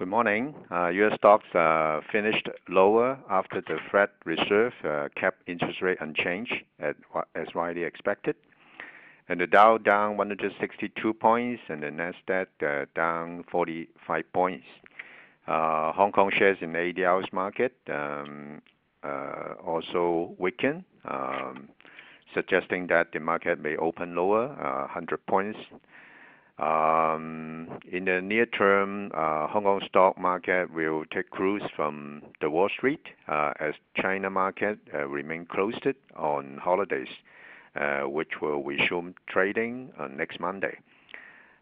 Good morning. U.S. stocks finished lower after the Fed Reserve kept interest rate unchanged at, as widely expected. And the Dow down 162 points and the Nasdaq down 45 points. Uh, Hong Kong shares in the ADR's market um, uh, also weakened, suggesting that the market may open lower 100 points. Um, in the near term, uh, Hong Kong stock market will take cues from the Wall Street uh, as China market uh, remain closed on holidays, which will resume trading next Monday.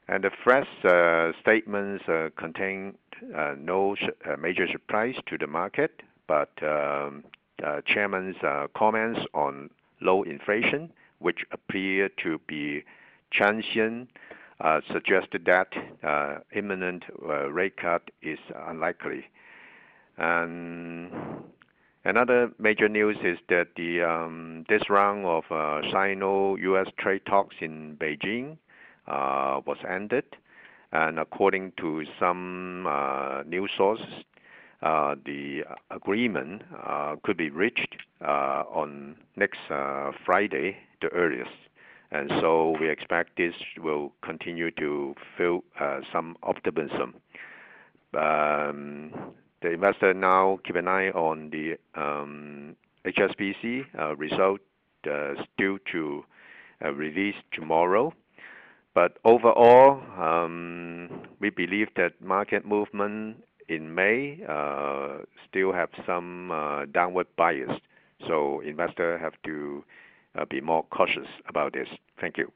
And the Fed's statements contain no major surprise to the market, but um, chairman's comments on low inflation, which appear to be transient, Uh, suggested that uh, imminent uh, rate cut is unlikely. Another major news is that um, this round of Sino-U.S. trade talks in Beijing was ended. And according to some news sources, the agreement could be reached on next Friday, the earliest. And so we expect this will continue to fuel uh, some optimism. Um, the investor now keep an eye on the um, HSBC uh, result uh, due to release tomorrow. But overall, um, we believe that market movement in May still have some downward bias. So investor have to be more cautious about this. Thank you.